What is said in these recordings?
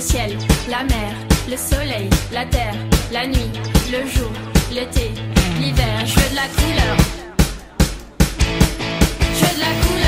ciel, la mer, le soleil, la terre, la nuit, le jour, l'été, l'hiver. Je veux de la couleur. Je veux de la couleur.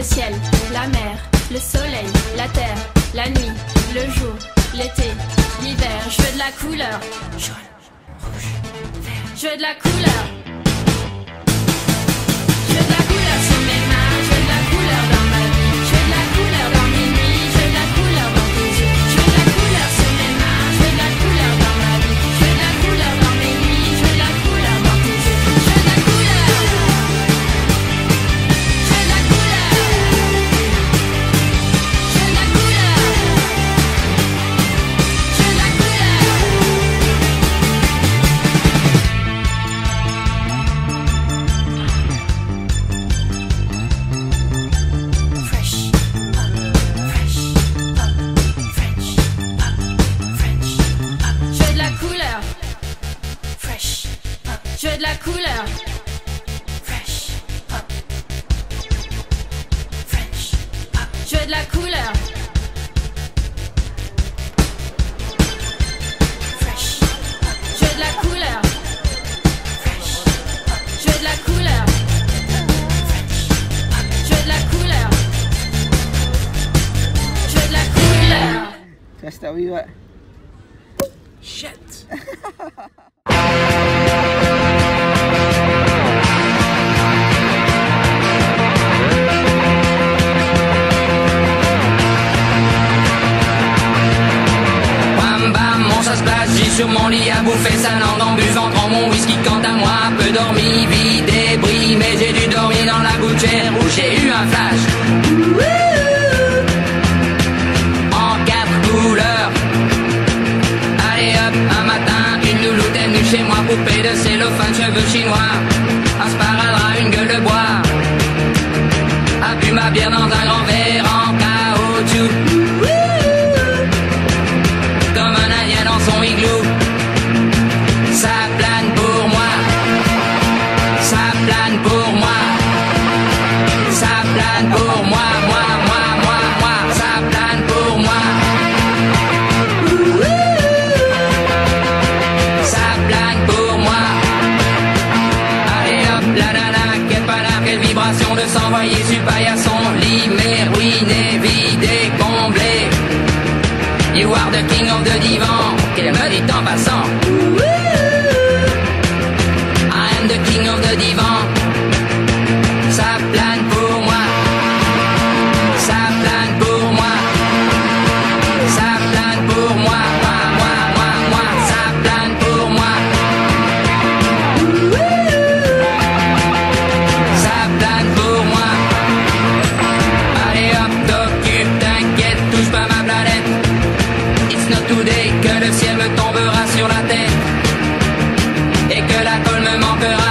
Le ciel, la mer, le soleil, la terre, la nuit, le jour, l'été, l'hiver. Je veux de la couleur. Jaune, rouge, vert. Je veux de la couleur. De la couleur. Fresh. French up. Je veux de la couleur. Fresh up. Je veux de la couleur. Fresh up. Je veux de la couleur. Fresh up. Je veux de la couleur. Je veux de la couleur. Test that wee bit. Shit. lit à bouffer sa langue en buvant grand mon whisky quant à moi, peu dormi, vide, débris, mais j'ai dû dormir dans la gouttière où j'ai eu un flash. En quatre couleurs. Allez hop, un matin, une louloute est venue chez moi, poupée de cellophane, cheveux chinois, s'envoyer sur paillasson. Limé, ruiné, vidé, comblé. You are the king of the divan, qu'elle me dit en passant. I am the king of the divan. that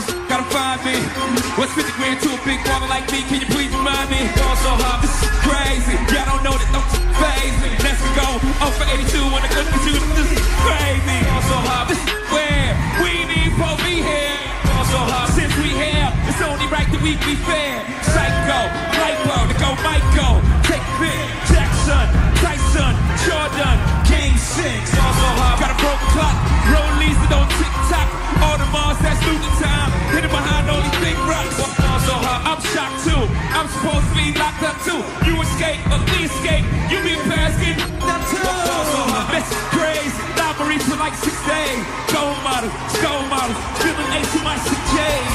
first, gotta find me. What's 50 grand to a big baller like me? Can you please remind me? Going so hard, this is crazy. Y'all don't know that, don't phase me. Let's go, oh for 82 when the good you, this is crazy. Going so hard, this is where we need for me here. Going so hard, since we here, it's only right that we be fair. I'm supposed to be locked up too. You escape, but we escape. You be in Paris getting up too. That's crazy. Libraries for like six days. Gold model, gold model, feeling A to my.